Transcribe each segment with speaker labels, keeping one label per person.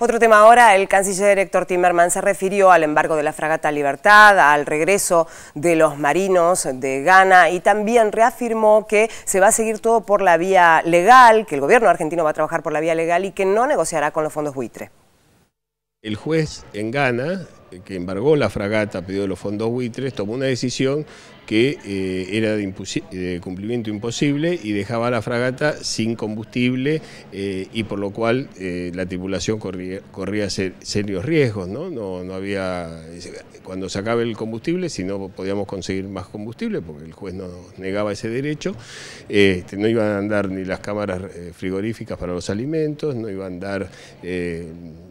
Speaker 1: Otro tema ahora, el canciller Héctor Timmermans se refirió al embargo de la fragata Libertad, al regreso de los marinos de Ghana y también reafirmó que se va a seguir todo por la vía legal, que el gobierno argentino va a trabajar por la vía legal y que no negociará con los fondos buitre.
Speaker 2: El juez en Ghana, que embargó la fragata a de los fondos buitres, tomó una decisión que eh, era de, cumplimiento imposible y dejaba la fragata sin combustible eh, y por lo cual eh, la tripulación corría, corría serios riesgos. ¿no? No, no había, cuando se acabe el combustible, si no podíamos conseguir más combustible, porque el juez nos negaba ese derecho, este, no iban a andar ni las cámaras frigoríficas para los alimentos, no iban a andar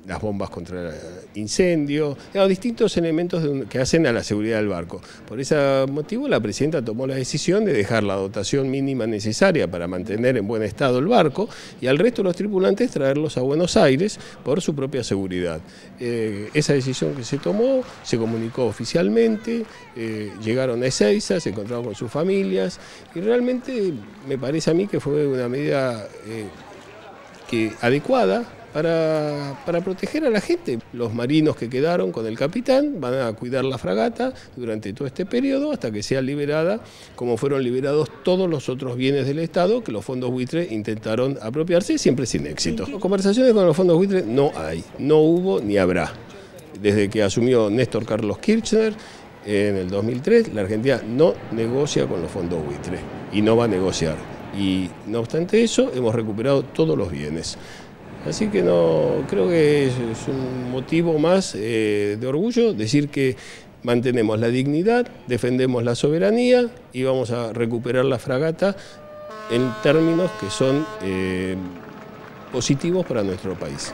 Speaker 2: las bombas contra incendios, distintos elementos que hacen a la seguridad del barco. Por ese motivo la presidenta tomó la decisión de dejar la dotación mínima necesaria para mantener en buen estado el barco y al resto de los tripulantes traerlos a Buenos Aires por su propia seguridad. Eh, esa decisión que se tomó se comunicó oficialmente, eh, llegaron a Ezeiza, se encontraron con sus familias y realmente me parece a mí que fue una medida eh, que, adecuada para, para, proteger a la gente. Los marinos que quedaron con el capitán van a cuidar la fragata durante todo este periodo hasta que sea liberada, como fueron liberados todos los otros bienes del Estado que los fondos buitres intentaron apropiarse, siempre sin éxito. Conversaciones con los fondos buitres no hay, no hubo ni habrá. Desde que asumió Néstor Carlos Kirchner, en el 2003, la Argentina no negocia con los fondos buitres y no va a negociar. Y no obstante eso, hemos recuperado todos los bienes. Así que no creo que es, un motivo más eh, de orgullo decir que mantenemos la dignidad, defendemos la soberanía y vamos a recuperar la fragata en términos que son eh, positivos para nuestro país.